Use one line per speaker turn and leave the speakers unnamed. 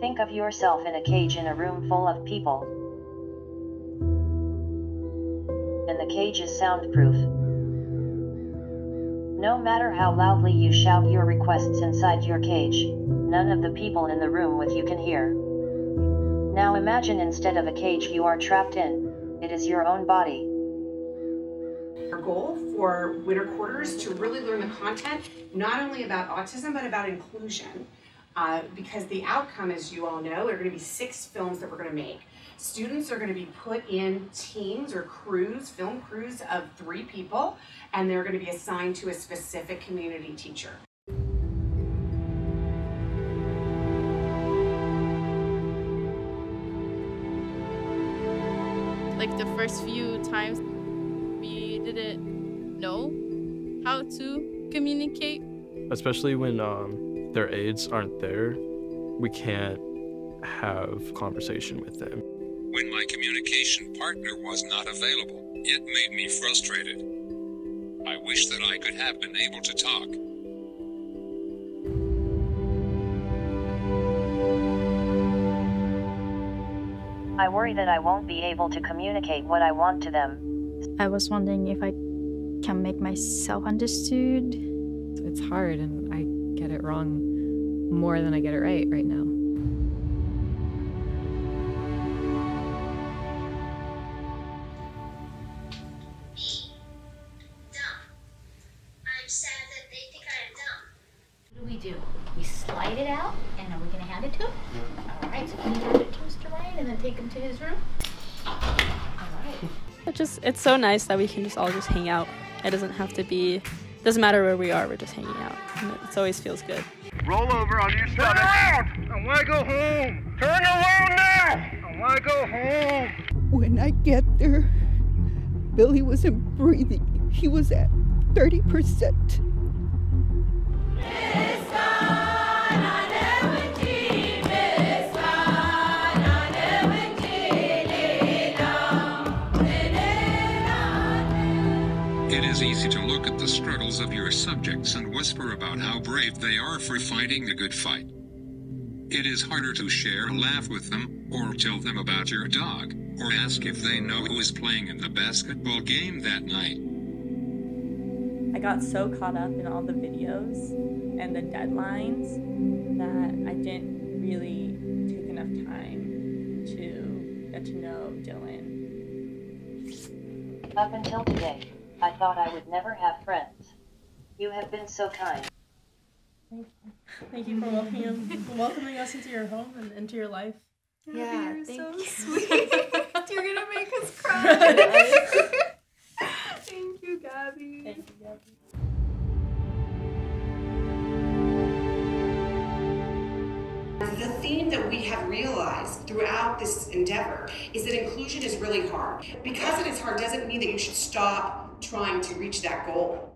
Think of yourself in a cage in a room full of people. And the cage is soundproof. No matter how loudly you shout your requests inside your cage, none of the people in the room with you can hear. Now imagine instead of a cage you are trapped in, it is your own body.
Our goal for winter quarters to really learn the content, not only about autism, but about inclusion. Uh, because the outcome, as you all know, are going to be six films that we're going to make. Students are going to be put in teams or crews, film crews of three people, and they're going to be assigned to a specific community teacher.
Like the first few times, we didn't know how to communicate.
Especially when um, their aides aren't there, we can't have conversation with them.
When my communication partner was not available, it made me frustrated. I wish that I could have been able to talk.
I worry that I won't be able to communicate what I want to them.
I was wondering if I can make myself understood.
It's hard, and I get it wrong more than I get it right right now.
I'm sad that they think I am dumb.
What do we do? We slide it out, and are we going to hand it to him? All right, so can you hand it to Mr. Ryan and then take him to his room? All right.
It just it's so nice that we can just all just hang out. It doesn't have to be doesn't matter where we are, we're just hanging out. And it always feels good.
Roll over on your stomach. Turn around! I want to go home. Turn around now! I want to go home.
When I get there, Billy wasn't breathing. He was at 30%.
It is easy to look at the struggles of your subjects and whisper about how brave they are for fighting the good fight. It is harder to share a laugh with them, or tell them about your dog, or ask if they know who is playing in the basketball game that night.
I got so caught up in all the videos and the deadlines that I didn't really take enough time to get to know Dylan.
Up until today, I thought I would never have friends. You have been so kind.
Thank you Thank you for welcoming, welcoming us into your home and into your life.
Yeah,
you're
thank
so
you.
sweet.
You're gonna make us cry.
Theme that we have realized throughout this endeavor is that inclusion is really hard. Because it is hard doesn't mean that you should stop trying to reach that goal.